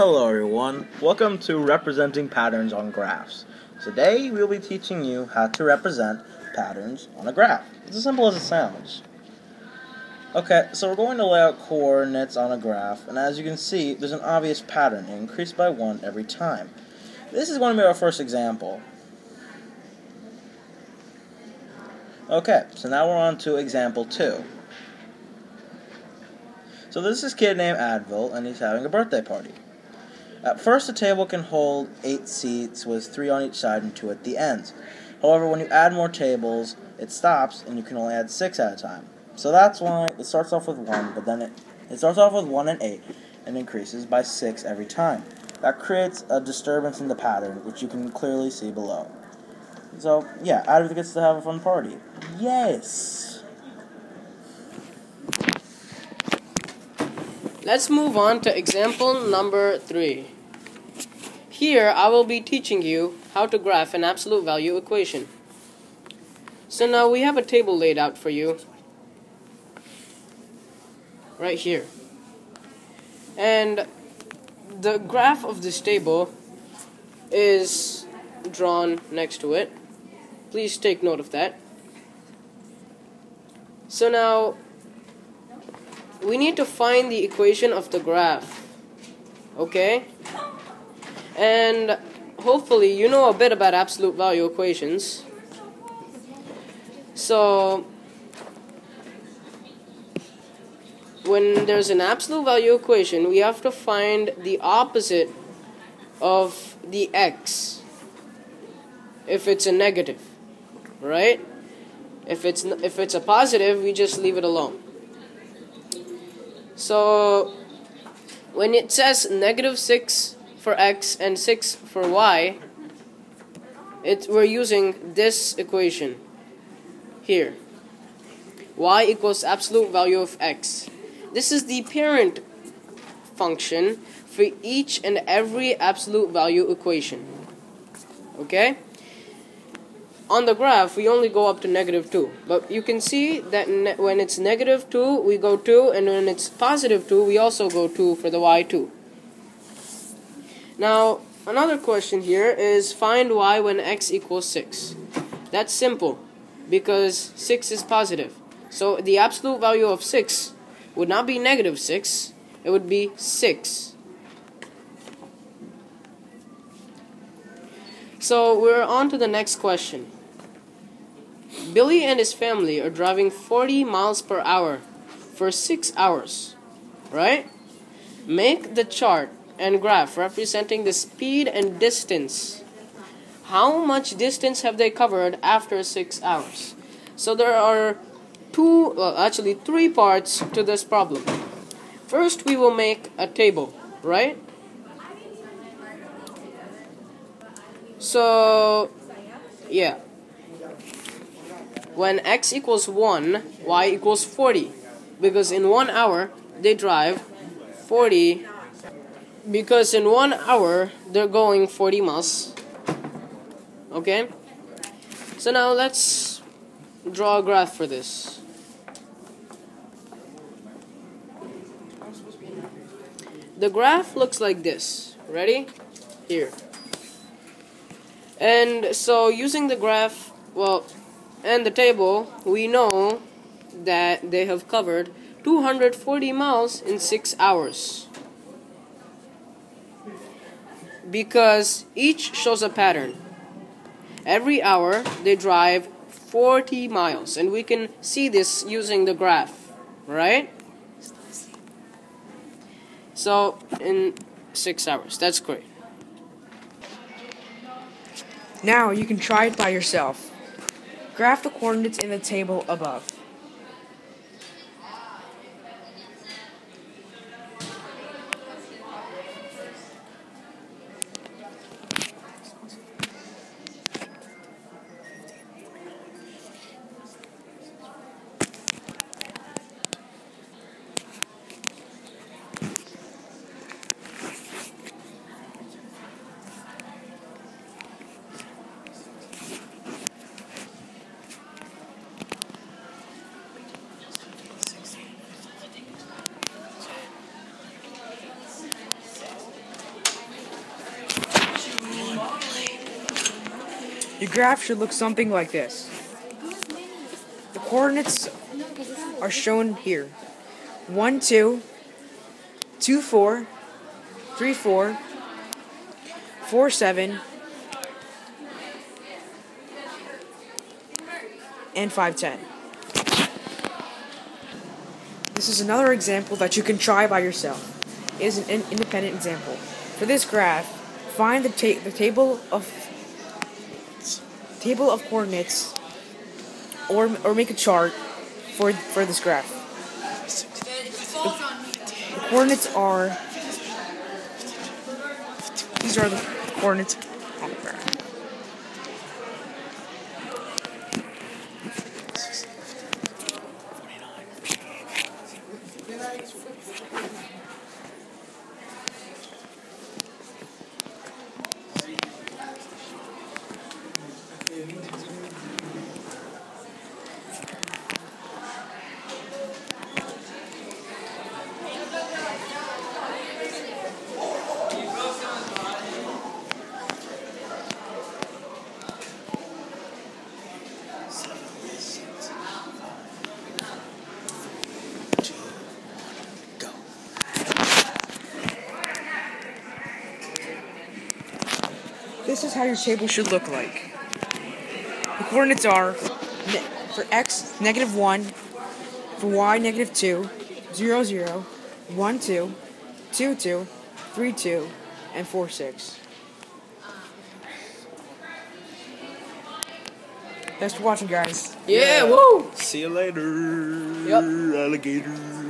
Hello everyone, welcome to Representing Patterns on Graphs. Today we'll be teaching you how to represent patterns on a graph. It's as simple as it sounds. Okay, so we're going to lay out coordinates on a graph, and as you can see, there's an obvious pattern. It increases by 1 every time. This is going to be our first example. Okay, so now we're on to example 2. So this is kid named Advil, and he's having a birthday party. At first, the table can hold 8 seats with 3 on each side and 2 at the ends. However, when you add more tables, it stops, and you can only add 6 at a time. So that's why it starts off with 1, but then it, it starts off with 1 and 8, and increases by 6 every time. That creates a disturbance in the pattern, which you can clearly see below. So, yeah, Advil gets to have a fun party. Yes! Let's move on to example number 3. Here I will be teaching you how to graph an absolute value equation. So now we have a table laid out for you right here. And the graph of this table is drawn next to it. Please take note of that. So now we need to find the equation of the graph. Okay? And hopefully you know a bit about absolute value equations. So when there's an absolute value equation, we have to find the opposite of the x if it's a negative, right? If it's if it's a positive, we just leave it alone. So when it says negative 6 for x and 6 for y, it, we're using this equation here. y equals absolute value of x. This is the parent function for each and every absolute value equation. Okay? On the graph, we only go up to negative 2. But you can see that when it's negative 2, we go 2, and when it's positive 2, we also go 2 for the y2. Now, another question here is find y when x equals 6. That's simple, because 6 is positive. So the absolute value of 6 would not be negative 6, it would be 6. So we're on to the next question. Billy and his family are driving 40 miles per hour for 6 hours, right? Make the chart and graph representing the speed and distance. How much distance have they covered after 6 hours? So there are two, well, actually three parts to this problem. First, we will make a table, right? So, yeah when x equals 1, y equals 40. Because in one hour, they drive 40. Because in one hour, they're going 40 miles. Okay? So now let's draw a graph for this. The graph looks like this. Ready? Here. And so using the graph, well, and the table, we know that they have covered 240 miles in 6 hours. Because each shows a pattern. Every hour they drive 40 miles, and we can see this using the graph, right? So, in 6 hours. That's great. Now you can try it by yourself. Graph the coordinates in the table above. Your graph should look something like this. The coordinates are shown here. 1, 2, 2, 4, 3, 4, 4, 7, and 5, 10. This is another example that you can try by yourself. It is an in- independent example. For this graph, find the, ta- the table of table of coordinates or or make a chart for for this graph. The coordinates are these are the coordinates on the graph. Go. This is how your table should look like. The coordinates are ne- for x negative 1, for y negative 2, 0, 0, 1, 2, 2, 2, 3, 2, and 4, 6. Thanks for watching, guys. Yeah, woo! See you later, Yep. alligator.